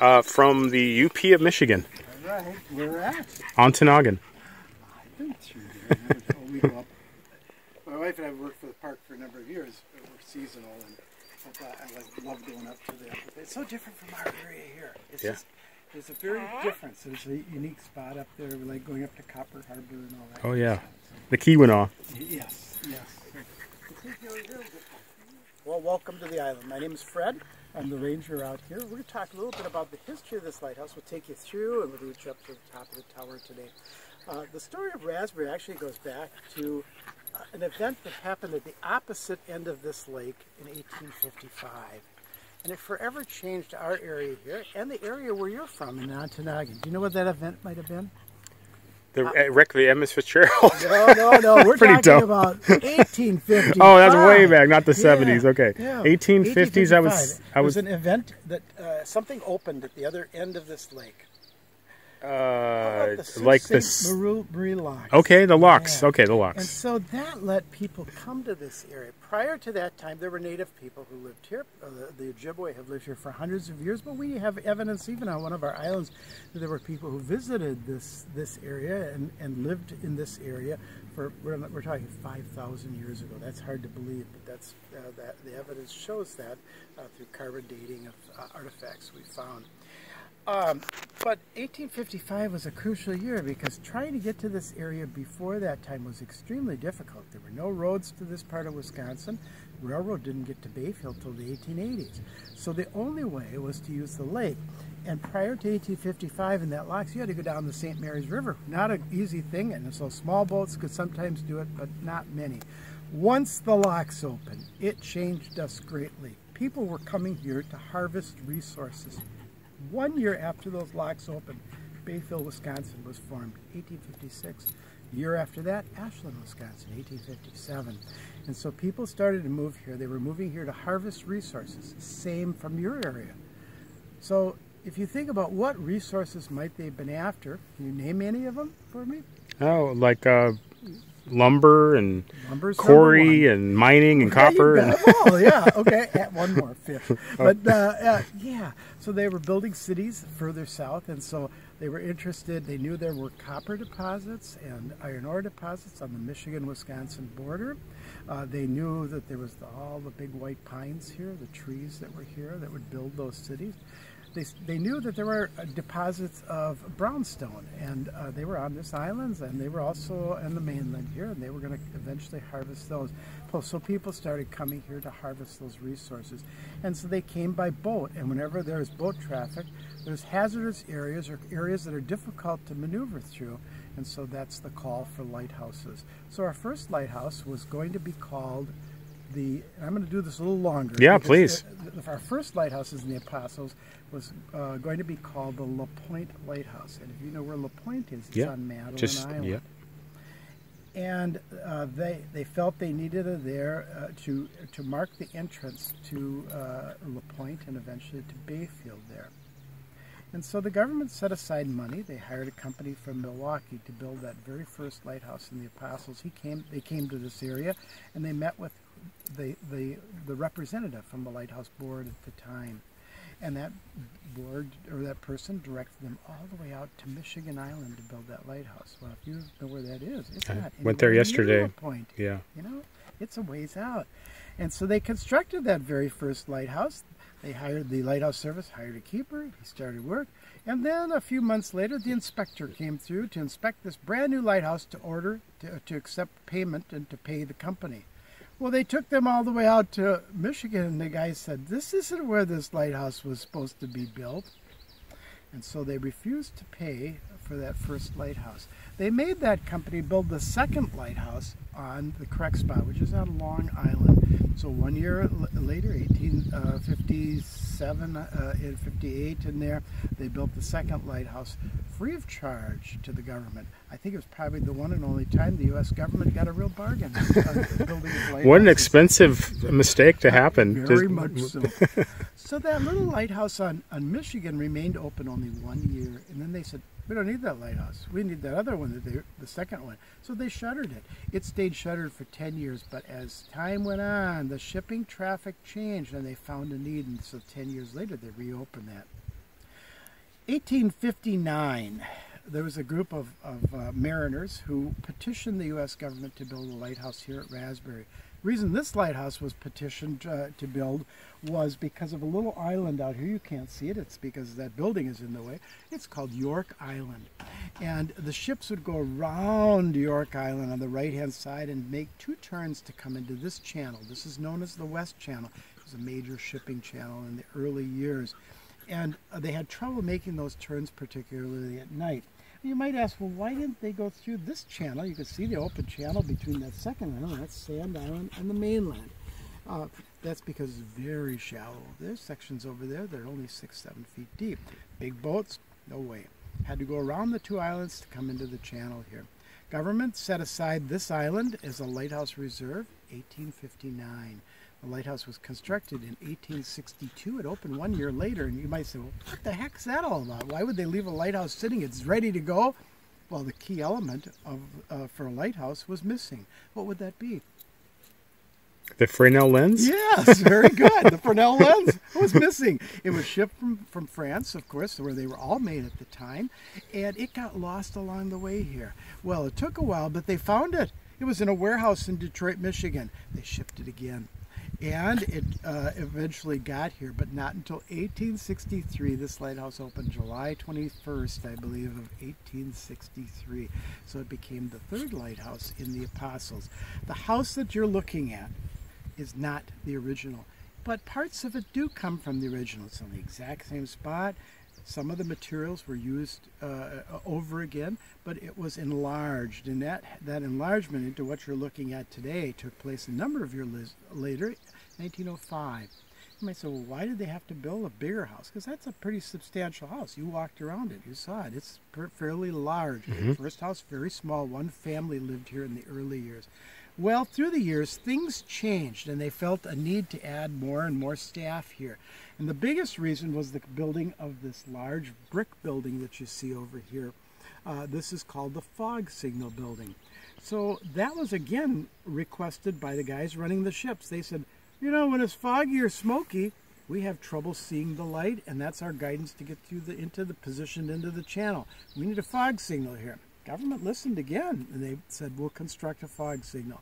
Uh, from the UP of Michigan, All right, where at? Ontonagon. I've been through there. Never go up. My wife and I worked for the park for a number of years. but We're seasonal, and I thought I like love going up to there. But it's so different from our area here. It's Yeah. just there's a very difference. There's a unique spot up there. We like going up to Copper Harbor and all that. Oh, yeah. stuff. The key went off. Yes, yes. Well, welcome to the island. My name is Fred. I'm the ranger out here. We're going to talk a little bit about the history of this lighthouse. We'll take you through and we'll reach up to the top of the tower today. Uh, the story of Raspberry actually goes back to uh, an event that happened at the opposite end of this lake in 1855. And it forever changed our area here and the area where you're from in Ontonagon. Do you know what that event might have been? The uh, wreck of the MS Fitzgerald. No, no, no. We're Pretty talking dope. about 1855. Oh, that's way back, not the Yeah, 70s. Okay. yeah. 1850s, I was, 1855. I was, was an event that uh, something opened at the other end of this lake. Uh, the like this. Marie, Locks. Okay, the locks. Yeah. Okay, the locks. And so that let people come to this area. Prior to that time, there were native people who lived here. Uh, the, the Ojibwe have lived here for hundreds of years, but we have evidence even on one of our islands that there were people who visited this this area and, and lived in this area for we're, we're talking 5,000 years ago. That's hard to believe, but that's uh, that the evidence shows that uh, through carbon dating of uh, artifacts we found. Um, but 1855 was a crucial year because trying to get to this area before that time was extremely difficult. There were no roads to this part of Wisconsin. Railroad didn't get to Bayfield till the 1880s. So the only way was to use the lake. And prior to 1855 in that locks, you had to go down the St. Mary's River. Not an easy thing, and so small boats could sometimes do it, but not many. Once the locks opened, it changed us greatly. People were coming here to harvest resources. One year after those locks opened, Bayfield, Wisconsin was formed, 1856. A year after that, Ashland, Wisconsin, 1857. And so people started to move here. They were moving here to harvest resources, same from your area. So if you think about what resources might they have been after, can you name any of them for me? Oh, like uh, lumber and Lumber's quarry and mining and Yeah, copper. And, all, yeah. Okay, add one more fish. But uh, uh, yeah, so they were building cities further south, and so they were interested. They knew there were copper deposits and iron ore deposits on the Michigan-Wisconsin border. Uh, they knew that there was the, all the big white pines here, the trees that were here that would build those cities. They, they knew that there were uh, deposits of brownstone, and uh, they were on this islands, and they were also on the mainland here, and they were going to eventually harvest those. So- So people started coming here to harvest those resources, and so they came by boat. And whenever there's boat traffic, there's hazardous areas or areas that are difficult to maneuver through, and so that's the call for lighthouses. So our first lighthouse was going to be called the. I'm going to do this a little longer. Yeah, please. the- our first lighthouses in the Apostles was uh, going to be called the La Pointe Lighthouse. And if you know where La Pointe is, it's Yeah, on Madeline just- Island. yeah. And uh, they they felt they needed it there uh, to to mark the entrance to uh, La Pointe and eventually to Bayfield there. And so the government set aside money. They hired a company from Milwaukee to build that very first lighthouse in the Apostles. He came. They came to this area, and they met with the the the representative from the lighthouse board at the time, and that board or that person directed them all the way out to Michigan Island to build that lighthouse. Well, if you know where that is, it's I not. went there yesterday. La Pointe. yeah. You know, it's a ways out. And so they constructed that very first lighthouse. They hired the lighthouse service, hired a keeper. He started work. And then a few months later, the inspector came through to inspect this brand new lighthouse to order, to, to accept payment and to pay the company. Well, they took them all the way out to Michigan, and the guy said, This isn't where this lighthouse was supposed to be built. And so they refused to pay for that first lighthouse. They made that company build the second lighthouse on the correct spot, which is on Long Island. So one year later, 1857 uh, and 58 in there, they built the second lighthouse free of charge to the government. I think it was probably the one and only time the U.S. government got a real bargain on building of lighthouses. What an expensive mistake to happen. Very much so. so that little lighthouse on, on Michigan remained open only one year, and then they said, We don't need that lighthouse. We need that other one, that they, the second one. So they shuttered it. It stayed shuttered for 10 years, but as time went on, the shipping traffic changed and they found a need, and so 10 years later they reopened that. 1859, there was a group of, of uh, mariners who petitioned the U.S. government to build a lighthouse here at Raspberry. The reason this lighthouse was petitioned uh, to build was because of a little island out here. You can't see it. It's because that building is in the way. It's called York Island. And the ships would go around York Island on the right-hand side and make two turns to come into this channel. This is known as the West Channel. It was a major shipping channel in the early years. And uh, they had trouble making those turns, particularly at night. You might ask, well, why didn't they go through this channel? You can see the open channel between that second island, that's Sand Island, and the mainland. Uh, that's because it's very shallow. There's sections over there that are only six, seven feet deep. Big boats, no way. Had to go around the two islands to come into the channel here. Government set aside this island as a lighthouse reserve, 1859. The lighthouse was constructed in 1862. It opened one year later, and you might say, well, what the heck's that all about? Why would they leave a lighthouse sitting? It's ready to go. Well, the key element of uh, for a lighthouse was missing. What would that be? The Fresnel lens? Yes, very good. the Fresnel lens was missing. It was shipped from, from France, of course, where they were all made at the time, and it got lost along the way here. Well, it took a while, but they found it. It was in a warehouse in Detroit, Michigan. They shipped it again and it uh, eventually got here, but not until 1863. This lighthouse opened July 21st, I believe, of 1863. So it became the third lighthouse in the Apostles. The house that you're looking at is not the original, but parts of it do come from the original. It's on the exact same spot. Some of the materials were used uh, over again, but it was enlarged. And that, that enlargement into what you're looking at today took place a number of years later, 1905. You might say, well, why did they have to build a bigger house? Because that's a pretty substantial house. You walked around it, you saw it. It's fairly large. Mm -hmm. First house, very small. One family lived here in the early years. Well, through the years, things changed, and they felt a need to add more and more staff here. And the biggest reason was the building of this large brick building that you see over here. Uh, this is called the fog signal building. So that was again requested by the guys running the ships. They said, you know, when it's foggy or smoky, we have trouble seeing the light, and that's our guidance to get through the into the position into the channel. We need a fog signal here. Government listened again, and they said we'll construct a fog signal.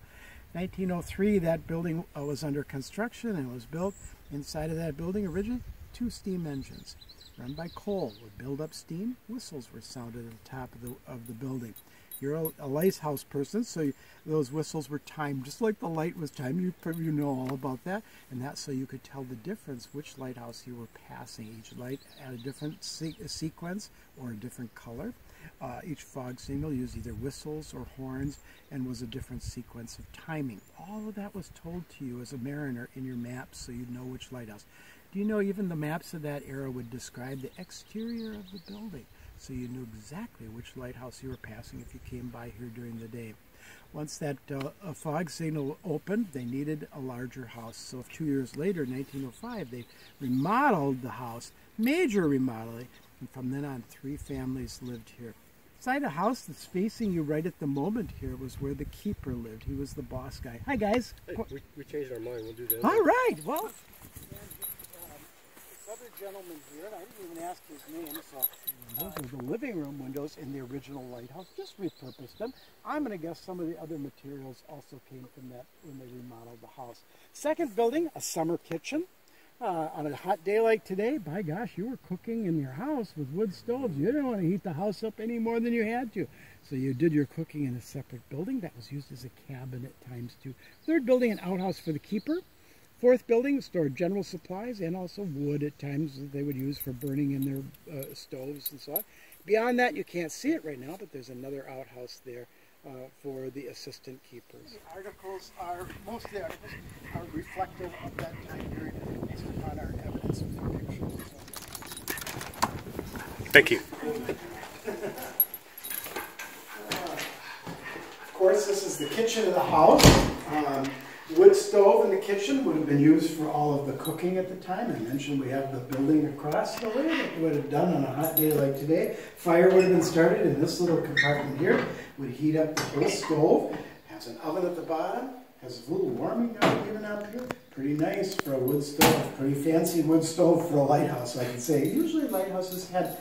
1903, that building uh, was under construction and was built. Inside of that building, originally two steam engines run by coal would build up steam. Whistles were sounded at the top of the of the building. You're a, a lighthouse person, so you, those whistles were timed just like the light was timed. You, you know all about that. And that's so you could tell the difference which lighthouse you were passing. Each light had a different se sequence or a different color. Uh, each fog signal used either whistles or horns and was a different sequence of timing. All of that was told to you as a mariner in your maps so you'd know which lighthouse. Do you know even the maps of that era would describe the exterior of the building? so you knew exactly which lighthouse you were passing if you came by here during the day. Once that uh, fog signal opened, they needed a larger house. So two years later, 1905, they remodeled the house, major remodeling, and from then on, three families lived here. Inside a house that's facing you right at the moment here was where the keeper lived. He was the boss guy. Hi, guys. Hey, we, we changed our mind. We'll do that. All right. Well, other gentleman here, and I didn't even ask his name, so those are the living room windows in the original lighthouse. Just repurposed them. I'm going to guess some of the other materials also came from that when they remodeled the house. Second building, a summer kitchen. Uh, on a hot day like today, by gosh, you were cooking in your house with wood stoves. You didn't want to heat the house up any more than you had to. So you did your cooking in a separate building. That was used as a cabin at times too. Third building, an outhouse for the keeper. Fourth building stored general supplies and also wood at times that they would use for burning in their uh, stoves and so on. Beyond that, you can't see it right now, but there's another outhouse there uh, for the assistant keepers. The articles are, most of the articles are reflective of that time period based upon our evidence and pictures. Thank you. of course, this is the kitchen of the house. Um, wood stove in the kitchen would have been used for all of the cooking at the time. I mentioned we have the building across the way that would have done on a hot day like today. Fire would have been started in this little compartment here, would heat up the whole stove, has an oven at the bottom, has a little warming up even up here. Pretty nice for a wood stove, pretty fancy wood stove for a lighthouse, I can say. Usually lighthouses had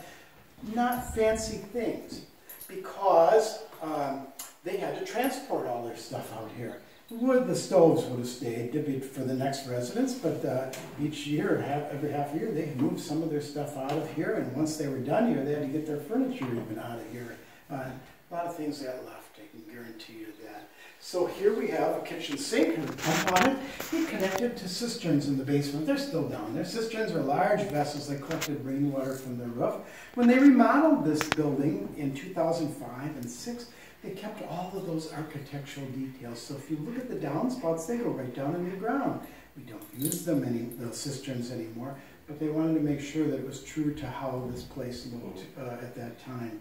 not fancy things because um, they had to transport all their stuff out here. Wood, the stoves would have stayed to be for the next residents, but uh, each year, half, every half year, they moved some of their stuff out of here, and once they were done here, they had to get their furniture even out of here. Uh, a lot of things got left, I can guarantee you that. So here we have a kitchen sink and a pump on it. It connected to cisterns in the basement. They're still down there. Cisterns are large vessels that collected rainwater from the roof. When they remodeled this building in 2005 and 6, they kept all of those architectural details. So if you look at the downspouts, they go right down into the ground. We don't use them any, the cisterns anymore, but they wanted to make sure that it was true to how this place looked uh, at that time.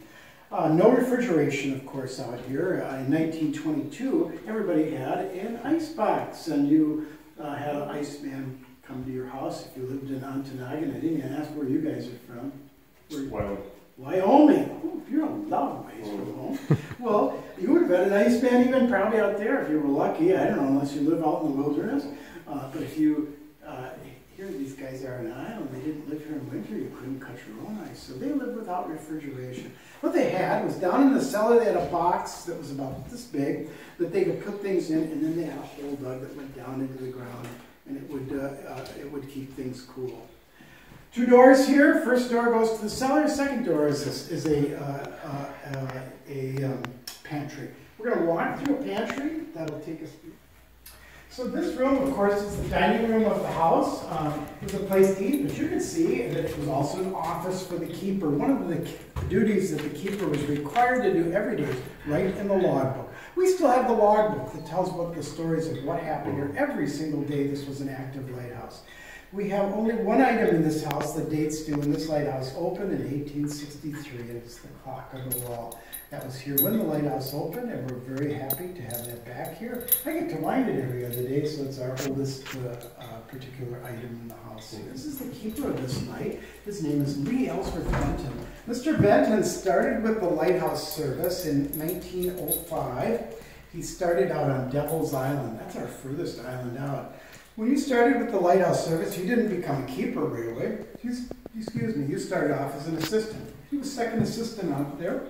Uh, no refrigeration, of course, out here. Uh, in 1922, everybody had an ice box, and you uh, had an iceman come to your house if you lived in Ontonagon. I didn't ask where you guys are from. Well, Wyoming. Ooh, you're a long ways from home. well, you would have had an iceman even probably out there if you were lucky. I don't know, unless you live out in the wilderness. Uh, but if you, uh, here these guys are an island, they didn't live here in winter, you couldn't cut your own ice. So they lived without refrigeration. What they had was down in the cellar, they had a box that was about this big that they could put things in, and then they had a hole dug that went down into the ground, and it would, uh, uh, it would keep things cool. Two doors here. First door goes to the cellar. Second door is, is a, uh, uh, a um, pantry. We're going to walk through a pantry. That'll take us so this room, of course, is the dining room of the house. Um, a place to eat, but you can see that it was also an office for the keeper. One of the duties that the keeper was required to do every day is write in the logbook. We still have the logbook that tells what the stories of what happened here every single day this was an active lighthouse. We have only one item in this house that dates to when this lighthouse opened in 1863, and it's the clock on the wall. That was here when the lighthouse opened, and we're very happy to have that back here. I get to wind it every other day, so it's our oldest uh, uh, particular item in the house. This is the keeper of this light. His name is Lee Ellsworth Benton. Mr. Benton started with the lighthouse service in 1905. He started out on Devil's Island. That's our furthest island out. When you started with the lighthouse service, you didn't become a keeper away. Excuse me, you started off as an assistant. He was second assistant out there,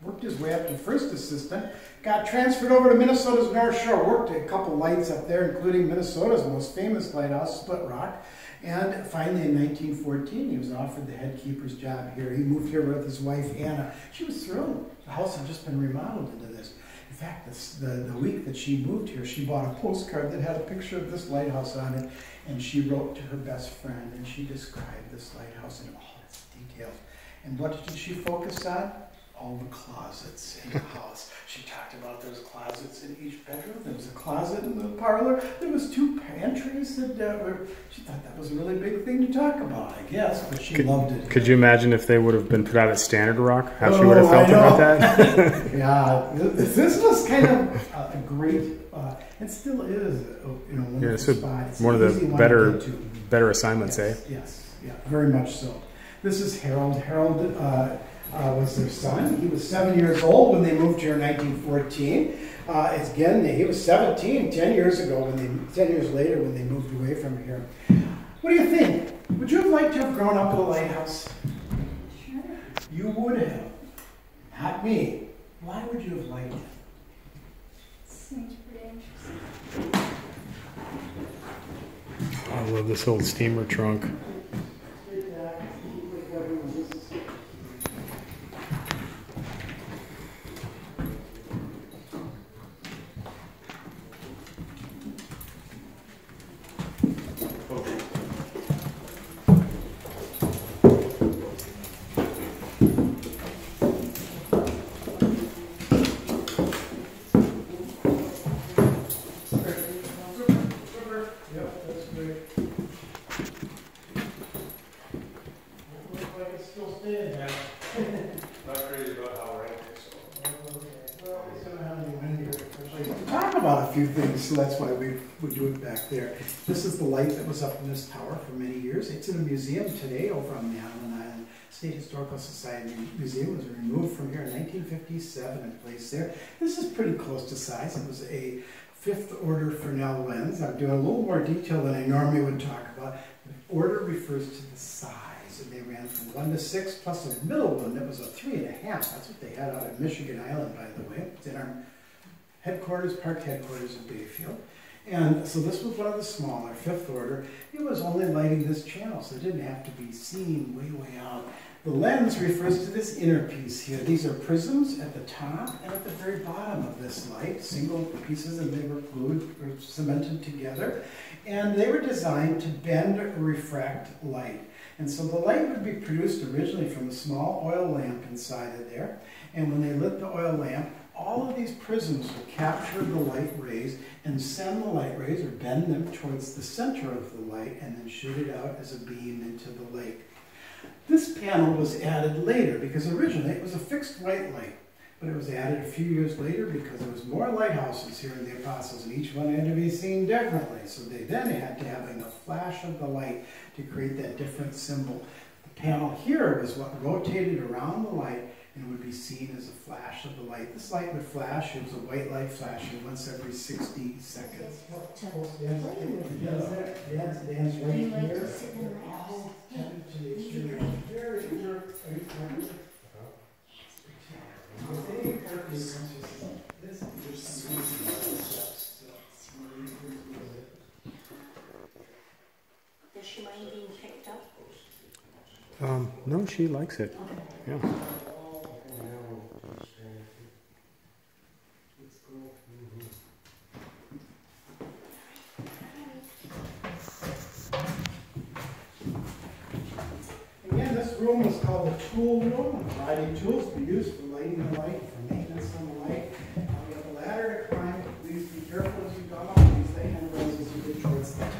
worked his way up to first assistant, got transferred over to Minnesota's North Shore, worked a couple lights up there, including Minnesota's most famous lighthouse, Split Rock. And finally, in 1914, he was offered the head keeper's job here. He moved here with his wife, Anna. She was thrilled. The house had just been remodeled into this fact, this, the, the week that she moved here, she bought a postcard that had a picture of this lighthouse on it, and she wrote to her best friend, and she described this lighthouse in all its details. And what did she focus on? all the closets in the house. She talked about those closets in each bedroom. There was a closet in the parlor. There was two pantries that uh, were, she thought that was a really big thing to talk about, I guess, but she could, loved it. Could you imagine if they would have been put out at Stannard Rock? How oh, she would have felt about that? yeah, this was kind of a great, uh, it still is, uh, you know, yeah, so one of the better, better assignments, yes, eh? Yes, yeah, very much so. This is Harold. Harold uh, uh, was their son. He was seven years old when they moved here in 1914. Uh, again, he was 17 10 years ago, when they, 10 years later when they moved away from here. What do you think? Would you have liked to have grown up in a lighthouse? Sure. You would have. Not me. Why would you have liked it? Seems pretty interesting. I love this old steamer trunk. Crazy about how Talk about a few things, so that's why we, we do it back there. This is the light that was up in this tower for many years. It's in a museum today over on the Island Island State Historical Society Museum. It was removed from here in 1957 and placed there. This is pretty close to size. It was a fifth order Fresnel lens. I'm doing a little more detail than I normally would talk about. Order refers to the size and they ran from one to six, plus a middle one that was a three and a half. That's what they had out at Michigan Island, by the way. It's in our headquarters, park headquarters in Bayfield. And so this was one of the smaller, fifth order. It was only lighting this channel, so it didn't have to be seen way, way out. The lens refers to this inner piece here. These are prisms at the top and at the very bottom of this light, single pieces, and they were glued or cemented together. And they were designed to bend or refract light. And so the light would be produced originally from a small oil lamp inside of there. And when they lit the oil lamp, all of these prisms would capture the light rays and send the light rays or bend them towards the center of the light and then shoot it out as a beam into the lake. This panel was added later because originally it was a fixed white light, but it was added a few years later because there was more lighthouses here in the Apostles and each one had to be seen differently. So they then had to have a flash of the light to create that different symbol. The panel here was what rotated around the light and would be seen as a flash of the light. This light would flash, it was a white light flashing once every 60 seconds. Does she mind being picked up? Um, no, she likes it. Yeah. Again, this room was called the tool room. A variety of tools to be used lighting the light, for maintenance on the light. Uh, We have a ladder to climb. Please be careful as you go up. Use the handrails as you get towards the top.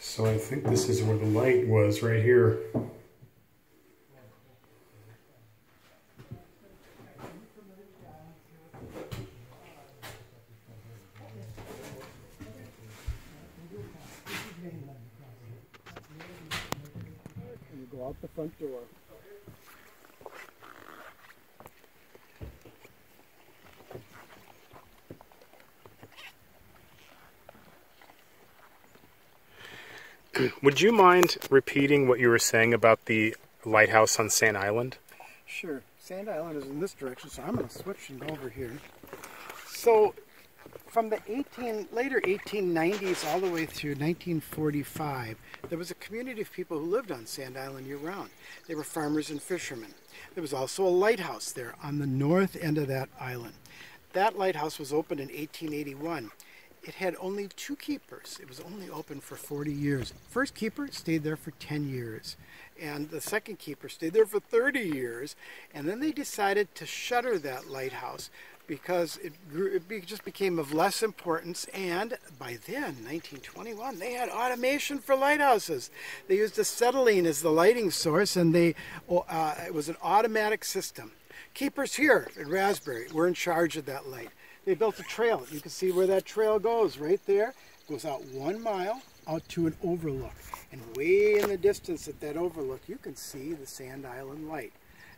So I think this is where the light was right here. And you go out the front door. Would you mind repeating what you were saying about the lighthouse on Sand Island? Sure. Sand Island is in this direction, so I'm going to switch and go over here. So, from the 18 later 1890s all the way through 1945, there was a community of people who lived on Sand Island year round. They were farmers and fishermen. There was also a lighthouse there on the north end of that island. That lighthouse was opened in 1881. It had only two keepers. It was only open for 40 years. First keeper stayed there for 10 years, and the second keeper stayed there for 30 years. And then they decided to shutter that lighthouse because it, grew, it be, just became of less importance. And by then, 1921, they had automation for lighthouses. They used acetylene as the lighting source, and they uh, it was an automatic system. Keepers here at Raspberry were in charge of that light. They built a trail. You can see where that trail goes right there. It goes out one mile out to an overlook. And way in the distance at that overlook, you can see the Sand Island light.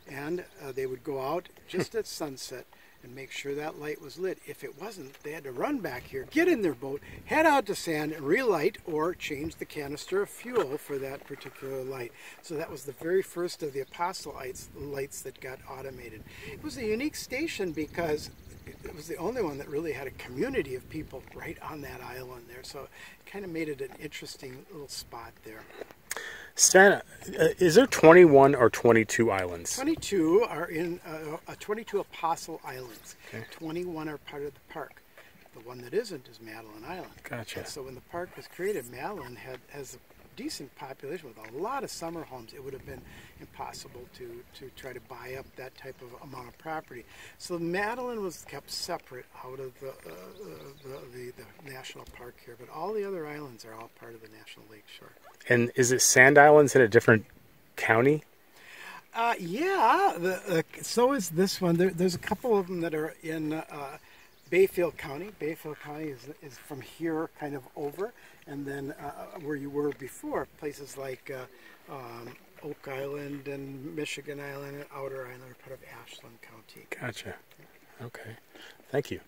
And uh, they would go out just at sunset and make sure that light was lit. If it wasn't, they had to run back here, get in their boat, head out to sand, and relight or change the canister of fuel for that particular light. So that was the very first of the Apostle lights, lights that got automated. It was a unique station because it was the only one that really had a community of people right on that island there. So it kind of made it an interesting little spot there. Santa, uh, is there 21 or 22 islands? 22 are in uh, uh, 22 Apostle Islands. Okay. 21 are part of the park. The one that isn't is Madeline Island. Gotcha. And so when the park was created, Madeline had has decent population with a lot of summer homes, it would have been impossible to, to try to buy up that type of amount of property. So Madeline was kept separate out of the, uh, the, the, the national park here, but all the other islands are all part of the National Lake Shore. And is it Sand Islands in a different county? Uh, yeah, the, uh, so is this one. There, there's a couple of them that are in uh, Bayfield County. Bayfield County is, is from here kind of over, and then uh, where you were before, places like uh, um, Oak Island and Michigan Island and Outer Island are part of Ashland County. Gotcha. Okay. Thank you.